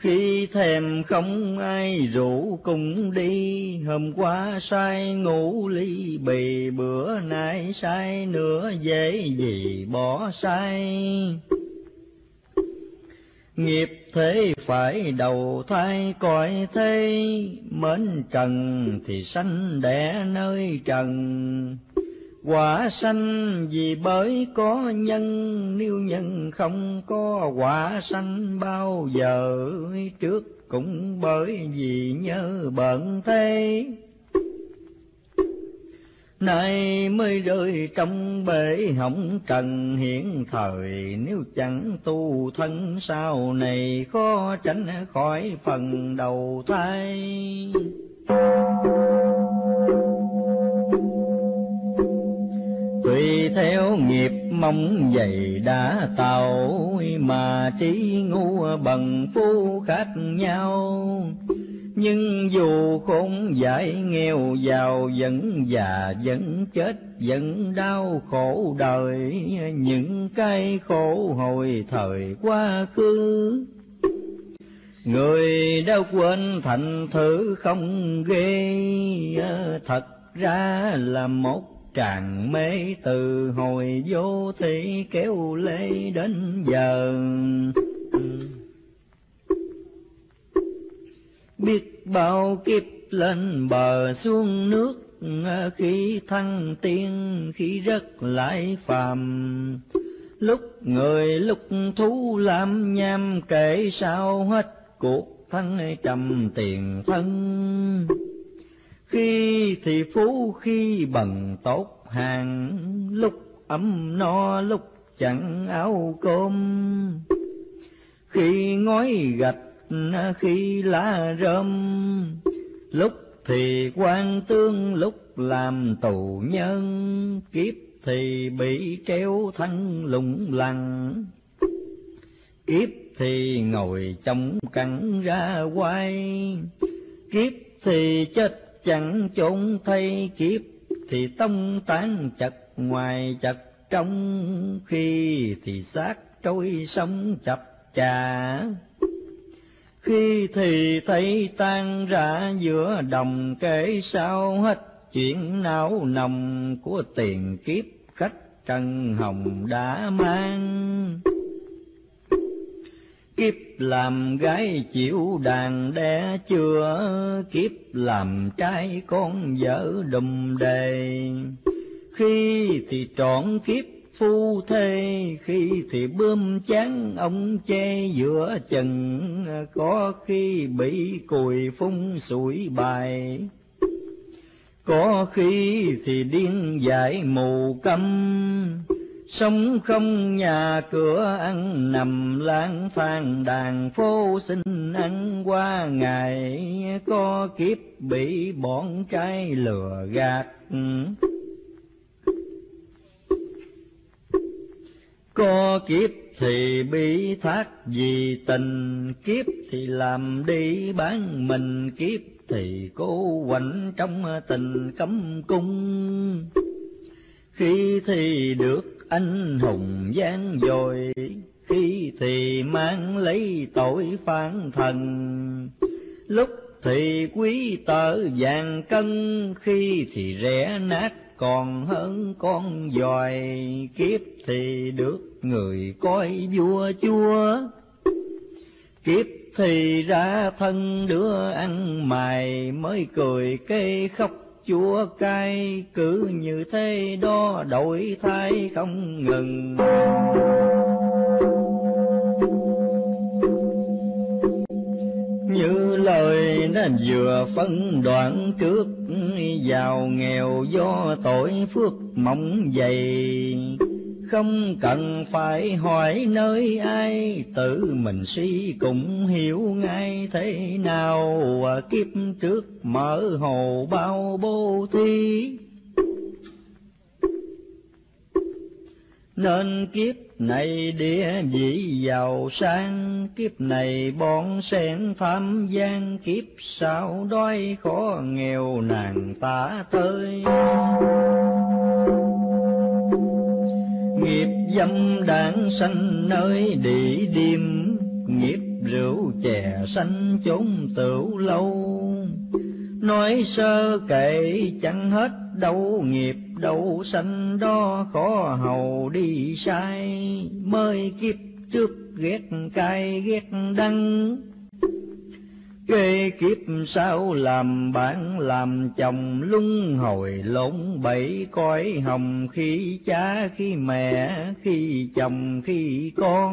Khi thèm không ai rủ cùng đi, hôm qua say ngủ ly bì, bữa nay say nữa dễ gì bỏ say. Nghiệp thế phải đầu thai cõi thế, mến trần thì sanh đẻ nơi trần quả sanh vì bởi có nhân, nếu nhân không có quả sanh bao giờ, trước cũng bởi vì nhớ bận thế. Nay mới rơi trong bể hỏng trần hiện thời, nếu chẳng tu thân sau này khó tránh khỏi phần đầu thai. Tùy theo nghiệp mong dày đã tạo, mà trí ngu bằng phu khác nhau. Nhưng dù khốn giải nghèo giàu vẫn già, vẫn chết vẫn đau khổ đời, những cái khổ hồi thời quá khứ. Người đã quên thành thử không ghê, thật ra là một tràn mê từ hồi vô thị kéo lê đến giờ. Biết bao kiếp lên bờ xuống nước, khi thăng tiên, khi rất lại phàm. Lúc người, lúc thú làm nham, kể sao hết cuộc thân trầm tiền thân khi thì phú khi bằng tốt, hàng lúc ấm no, lúc chẳng áo cơm. Khi ngói gạch, khi lá rơm. Lúc thì quan tương, lúc làm tù nhân. Kiếp thì bị treo thân lủng lẳng kiếp thì ngồi trong cẳng ra quay. Kiếp thì chết chẳng chốn thay kiếp thì tông tán chặt ngoài chặt trong khi thì xác trôi sông chập chà. Khi thì thấy tan rã giữa đồng, kể sao hết chuyện não nồng của tiền kiếp khách trần hồng đã mang kiếp làm gái chịu đàn đẻ, chưa kiếp làm trai con vợ đùm đề. Khi thì trọn kiếp phu thê, khi thì bơm chán ông chê giữa chừng, có khi bị cùi phun sủi bài. Có khi thì điên dại mù câm Sống không nhà cửa ăn nằm lang thang đàn phố xin ăn qua ngày, có kiếp bị bọn trai lừa gạt. Có kiếp thì bị thác vì tình, kiếp thì làm đi bán mình, kiếp thì cố quạnh trong tình cấm cung. Khi thì được anh hùng gian dồi, khi thì mang lấy tội phản thần. Lúc thì quý tợ vàng cân, khi thì rẻ nát còn hơn con dòi, kiếp thì được người coi vua chúa. Kiếp thì ra thân đứa ăn mày mới cười kê khóc chúa cai cứ như thế đó đổi thay không ngừng. Như lời nó vừa phân đoạn trước, giàu nghèo do tội phước mỏng dày không cần phải hỏi nơi ai, tự mình suy cũng hiểu ngay thế nào. Kiếp trước mở hồ bao bố thí. Nên kiếp này địa vị giàu sang, kiếp này bọn sen tham gian, kiếp sau đói khó nghèo nàng tả tơi nghiệp dâm đảng sanh nơi địa điềm nghiệp rượu chè sanh chốn tửu lâu. Nói sơ kệ chẳng hết đâu, nghiệp đâu sanh đó khó hầu đi sai. Mới kiếp trước ghét cay ghét đắng Ghê kiếp sao làm bạn làm chồng luân hồi lộn bẫy coi hồng khi cha, khi mẹ, khi chồng, khi con.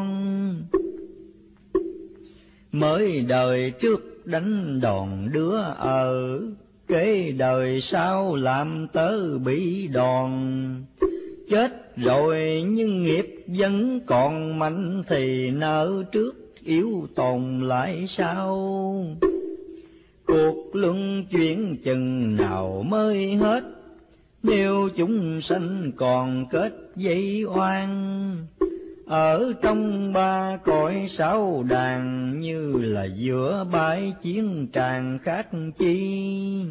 Mới đời trước đánh đòn đứa ở, kế đời sau làm tớ bị đòn. Chết rồi nhưng nghiệp vẫn còn mạnh thì nợ trước yếu tồn lại sao? Cuộc luân chuyển chừng nào mới hết? Nếu chúng sanh còn kết dây oan, ở trong ba cõi sáu đàn như là giữa bãi chiến tràng khác chi?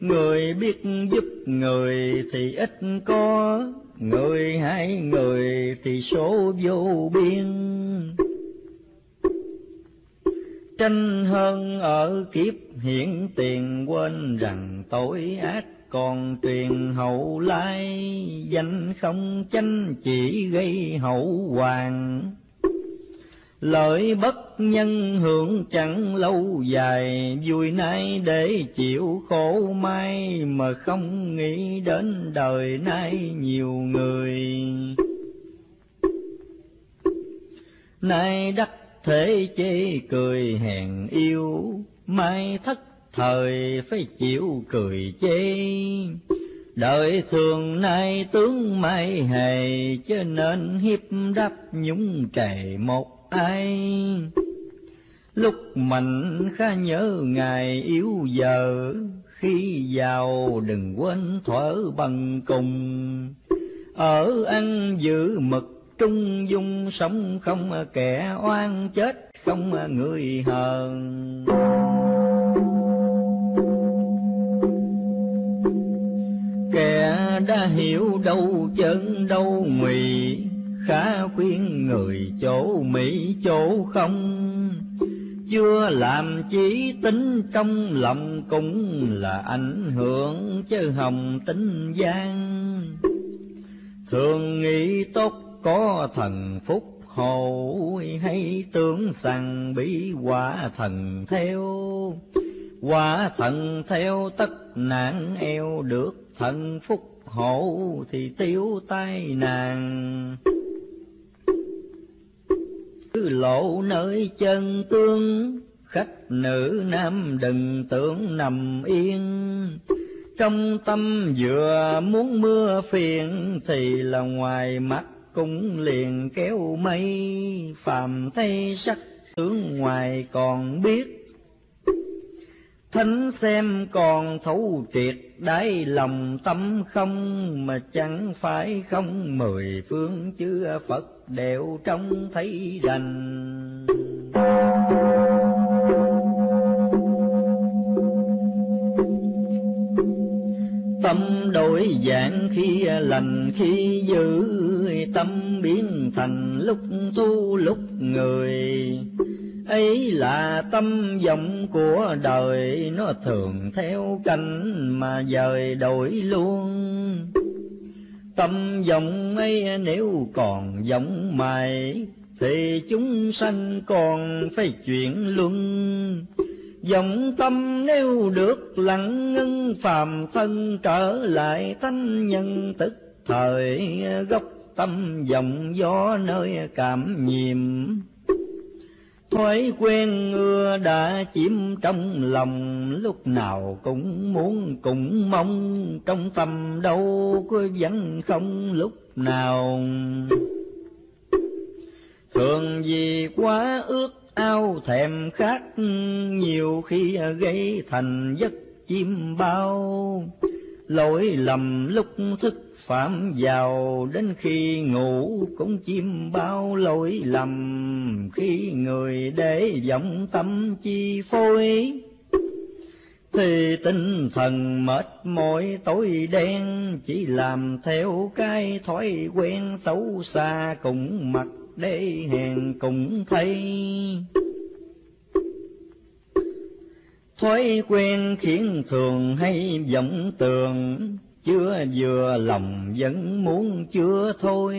Người biết giúp người thì ít có, người hai người thì số vô biên. Tranh hơn ở kiếp hiện tiền, quên rằng tội ác còn truyền hậu lai. Danh không chánh chỉ gây hậu hoàng lợi bất nhân hưởng chẳng lâu dài, vui nay để chịu khổ mai, mà không nghĩ đến đời nay nhiều người. Nay đắc thế chê cười hèn yêu, mai thất thời phải chịu cười chê. Đời thường nay tướng mai hề, cho nên hiếp đắp nhúng chày một ai. Lúc mạnh khá nhớ ngày yếu giờ, khi giàu đừng quên thở bằng cùng. Ở ăn giữ mực trung dung, sống không kẻ oan chết không người hờn. Kẻ đã hiểu đâu chân đâu mì khá khuyên người chỗ mỹ, chỗ không. Chưa làm chí tính trong lòng cũng là ảnh hưởng chứ hồng tính gian. Thường nghĩ tốt có thần phúc hộ hay tưởng rằng bị quả thần theo. Quả thần theo tất nạn eo được thần phúc hộ thì tiêu tai nàng lộ nơi chân tương khách nữ nam đừng tưởng nằm yên. Trong tâm vừa muốn mưa phiền, thì là ngoài mắt cũng liền kéo mây. Phàm thấy sắc tướng ngoài còn biết thánh xem còn thấu triệt, đáy lòng tâm không mà chẳng phải không. Mười phương chư phật đều trông thấy rành. Tâm đổi dạng khi lành, khi dữ, tâm biến thành lúc tu lúc người ấy là tâm vọng của đời, nó thường theo cảnh mà dời đổi luôn. Tâm vọng ấy nếu còn vọng mày thì chúng sanh còn phải chuyển luân. Dòng tâm nếu được lặng ngưng, phàm thân trở lại thanh nhân tức thời, gốc tâm vọng gió nơi cảm nhiệm thói quen ưa đã chiếm trong lòng, lúc nào cũng muốn cũng mong. Trong tâm đâu có vẫn không lúc nào. Thường vì quá ước ao thèm khát, nhiều khi gây thành giấc chim bao. Lỗi lầm lúc thức phạm vào đến khi ngủ cũng chim bao lỗi lầm. Khi người để vọng tâm chi phối thì tinh thần mệt mỏi tối đen. Chỉ làm theo cái thói quen xấu xa cũng mặc để hèn cũng thấy. Thói quen khiến thường hay vọng tường chưa vừa lòng vẫn muốn chưa thôi.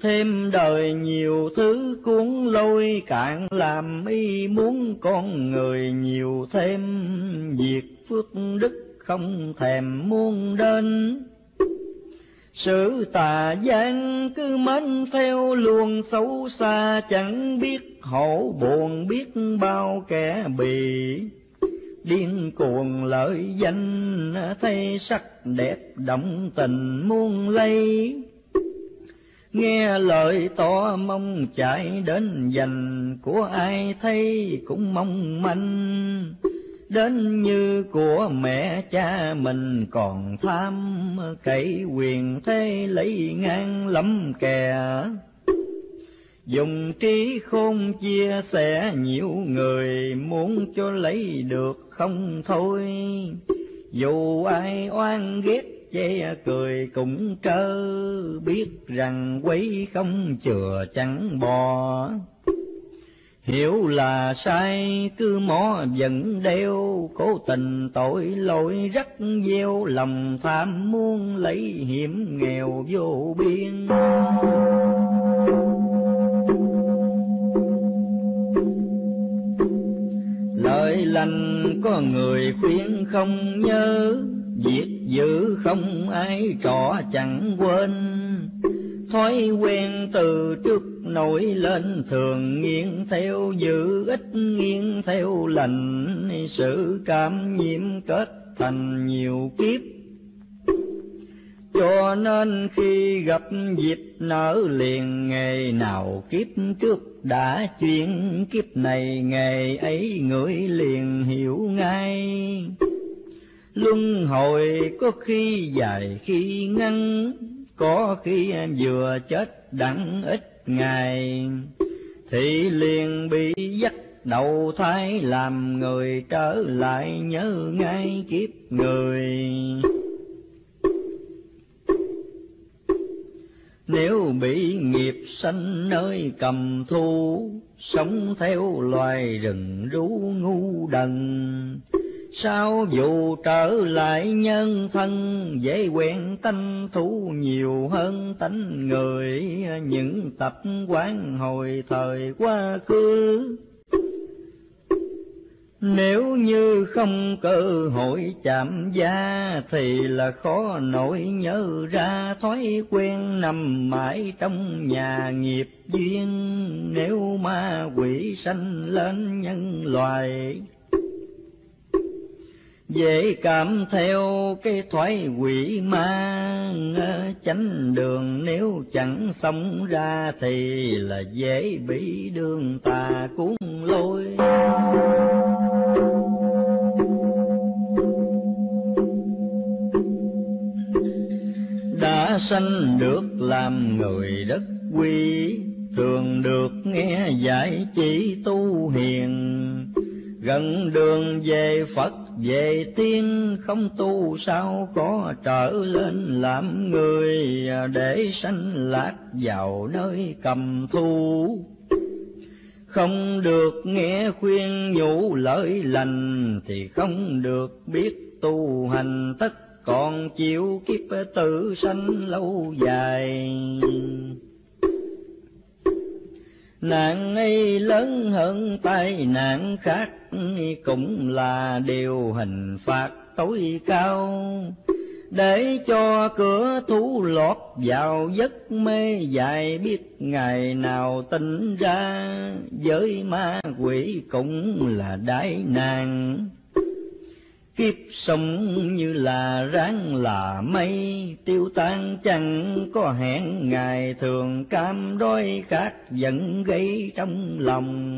Thêm đời nhiều thứ cuốn lôi, cạn làm y muốn con người nhiều thêm. Việc phước đức không thèm muôn đến. Sự tà gian cứ mến theo luồng xấu xa, chẳng biết hổ buồn biết bao kẻ bị điên cuồng lợi danh, thấy sắc đẹp động tình muôn lây. Nghe lời to mong chạy đến dành, của ai thấy cũng mong manh. Đến như của mẹ cha mình còn tham, cậy quyền thế lấy ngang lắm kè dùng trí khôn chia sẻ nhiều người muốn cho lấy được không thôi. Dù ai oan ghét che cười cũng trơ, biết rằng quấy không chừa chẳng bò. Hiểu là sai, cứ mó vẫn đeo, cố tình tội lỗi rất gieo, lòng tham muốn lấy hiểm nghèo vô biên. Lành có người khuyên không nhớ việc giữ không ai trọ chẳng quên. Thói quen từ trước nổi lên thường nghiêng theo giữ ít nghiêng theo lành, sự cảm nhiễm kết thành nhiều kiếp cho nên khi gặp dịp nở liền, ngày nào kiếp trước đã chuyện kiếp này ngày ấy người liền hiểu ngay. Luân hồi có khi dài, khi ngắn, có khi em vừa chết đặng ít ngày. Thì liền bị dắt đầu thai, làm người trở lại nhớ ngay kiếp người. Nếu bị nghiệp sanh nơi cầm thu, sống theo loài rừng rú ngu đần. Sao dù trở lại nhân thân, dễ quen tanh thú nhiều hơn tánh người. Những tập quán hồi thời quá khứ nếu như không cơ hội chạm da thì là khó nổi. Nhớ ra thói quen nằm mãi trong nhà nghiệp duyên. Nếu ma quỷ sanh lên nhân loài, dễ cảm theo cái thoái quỷ ma ờ, chánh đường nếu chẳng sống ra thì là dễ bị đường tà cuốn lôi. Đã sanh được làm người đất quy thường được nghe giải chỉ tu hiền. Gần đường về Phật, về tiên, không tu sao có trở lên làm người để sanh lạc vào nơi cầm thu không được nghe khuyên nhủ lợi lành, thì không được biết tu hành tất còn chịu kiếp tự sanh lâu dài. Nạn ấy lớn hơn tai nạn khác cũng là điều hình phạt tối cao. Để cho cửa thú lọt vào giấc mê dài biết ngày nào tỉnh ra, với ma quỷ cũng là đại nạn kiếp sống như là ráng là mây, tiêu tan chẳng có hẹn ngày thường, cam đói khát vẫn gây trong lòng.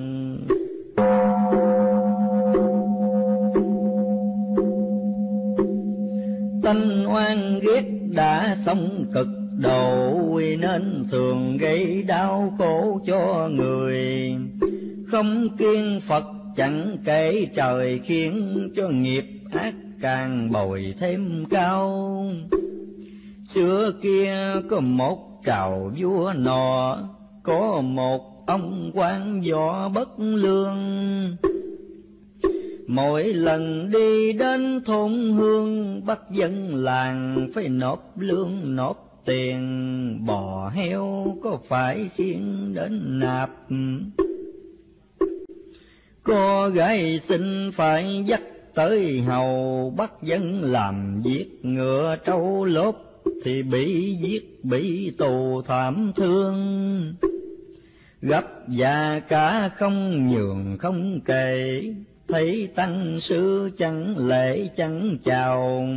Tanh oan ghét đã sống cực độ, nên thường gây đau khổ cho người. Không kiên phật chẳng kể trời khiến cho nghiệp ác càng bồi thêm cao. Xưa kia có một trào vua nọ, có một ông quan võ bất lương. Mỗi lần đi đến thôn hương, bắt dân làng phải nộp lương, nộp tiền. Bò heo có phải khiến đến nạp? Cô gái xin phải dắt tới hầu bắt dân làm giết ngựa trâu lốp, thì bị giết, bị tù thảm thương. Gấp già cả không nhường, không kể thấy tăng sư chẳng lễ, chẳng chào.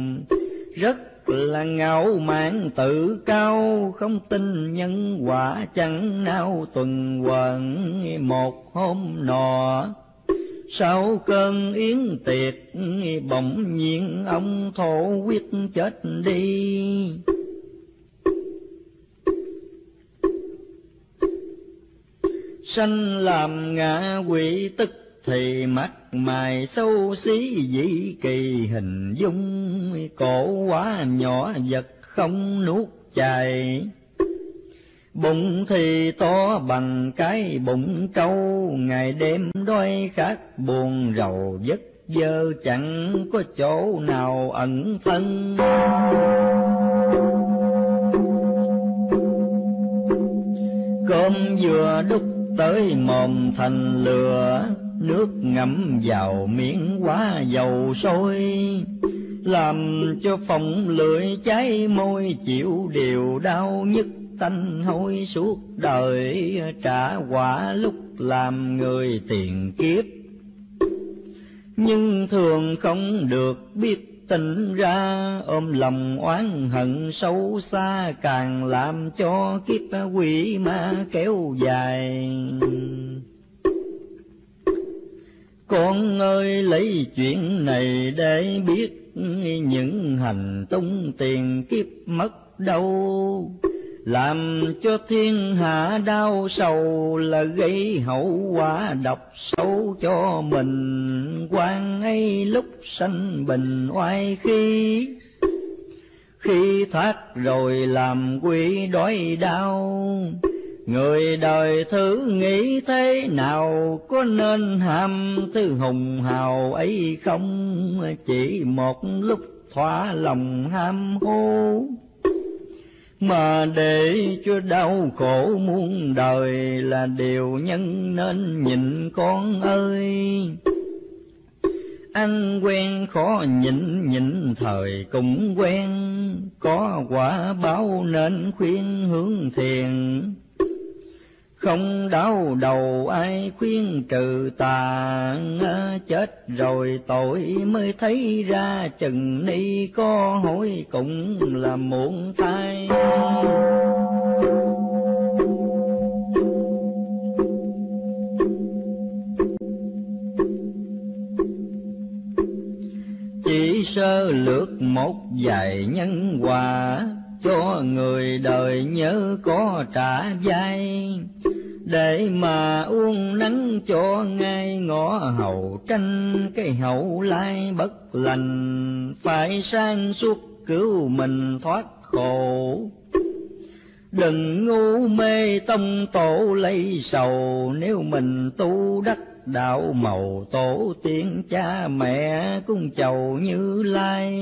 Rất là ngạo mạn tự cao, không tin nhân quả chẳng nao tuần quẩn một hôm nọ sau cơn yến tiệc, bỗng nhiên ông thổ quyết chết đi. Sanh làm ngạ quỷ tức thì mắt mày sâu xí dị kỳ, hình dung cổ quá nhỏ vật không nuốt chài bụng thì to bằng cái bụng trâu, ngày đêm đói khát, buồn rầu vất dơ chẳng có chỗ nào ẩn thân. Cơm vừa đúc tới mồm thành lửa, nước ngậm vào miệng quá dầu sôi. Làm cho phòng lưỡi cháy môi chịu điều đau nhức tanh hôi suốt đời, trả quả lúc làm người tiền kiếp. Nhưng thường không được biết tỉnh ra, ôm lòng oán hận sâu xa càng làm cho kiếp quỷ ma kéo dài. Con ơi, lấy chuyện này để biết những hành tung tiền kiếp mất đâu làm cho thiên hạ đau sầu là gây hậu quả độc xấu cho mình. Quan ấy lúc sanh bình oai khi khi thoát rồi làm quỷ đói đau. Người đời thử nghĩ thế nào, có nên ham thứ hùng hào ấy không? Chỉ một lúc thỏa lòng ham hô mà để cho đau khổ muôn đời là điều nhân nên nhịn con ơi. Ăn quen khó nhịn nhịn thời cũng quen, có quả báo nên khuyên hướng thiền không đau đầu, ai khuyên trừ tà chết rồi tội mới thấy ra, chừng ni có hối cũng là muộn thay chỉ sơ lược một vài nhân quả cho người đời nhớ có trả vai. Để mà uống nắng cho ngay ngõ hậu tranh, cái hậu lai bất lành. Phải sang suốt cứu mình thoát khổ. Đừng ngu mê tâm tổ lấy sầu, nếu mình tu đắc đạo màu tổ tiên cha mẹ cung chầu như lai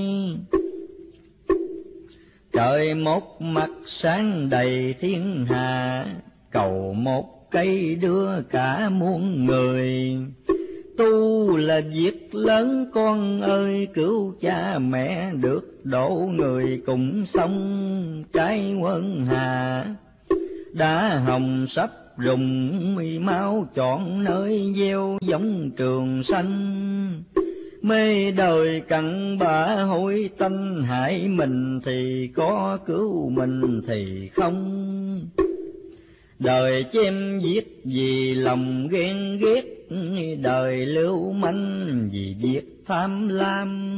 trời một mặt sáng đầy thiên hà, cầu một cây đưa cả muôn người. Tu là việc lớn, con ơi, cứu cha mẹ được độ người cùng sống trái quân hà. Đã hồng sắp rụng máu chọn nơi gieo giống trường xanh mê đời cặn bã hối tanh hại mình thì có cứu mình thì không. Đời chém giết vì lòng ghen ghét, đời lưu manh vì việc tham lam.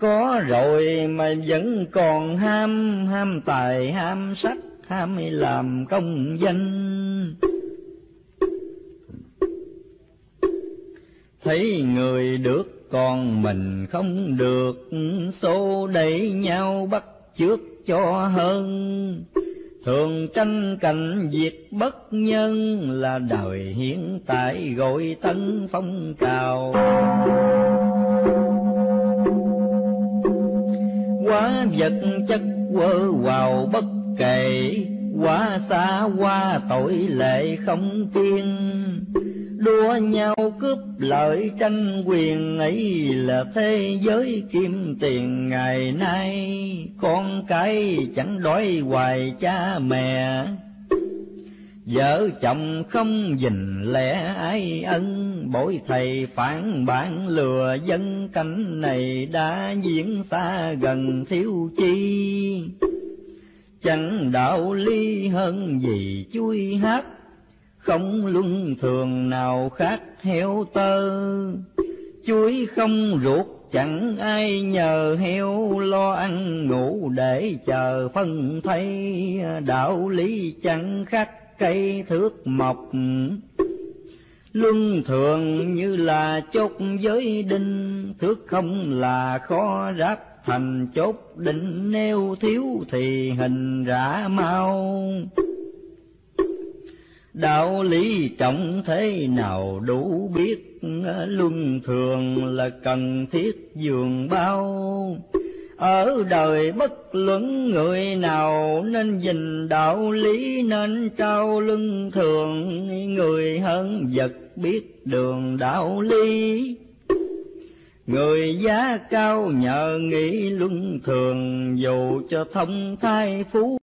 Có rồi mà vẫn còn ham ham tài, ham sắc, ham làm công danh. Thấy người được còn mình không được xô đẩy nhau bắt trước cho hơn. Thường tranh cảnh việc bất nhân là đời hiện tại gọi tân phong trào. Quá vật chất quơ vào bất kể, quá xa qua tội lệ không tiên đua nhau cướp lợi tranh quyền ấy là thế giới kim tiền ngày nay. Con cái chẳng đói hoài cha mẹ. Vợ chồng không dình lẽ ai ân. Bội thầy phản bản lừa dân cảnh này đã diễn xa gần thiếu chi. Chẳng đạo lý hơn gì chui hát không luân thường nào khác heo tơ. Chuối không ruột chẳng ai nhờ heo lo ăn, ngủ để chờ phân thay đạo lý chẳng khác cây thước mọc. Luân thường như là chốt giới đinh, thước không là khó ráp thành chốt định nêu thiếu thì hình rã mau đạo lý trọng thế nào đủ biết, luân thường là cần thiết dường bao. Ở đời bất luận người nào nên dình đạo lý nên trao luân thường, người hơn vật biết đường đạo lý. Người giá cao nhờ nghĩ luân thường, dù cho thông thai phú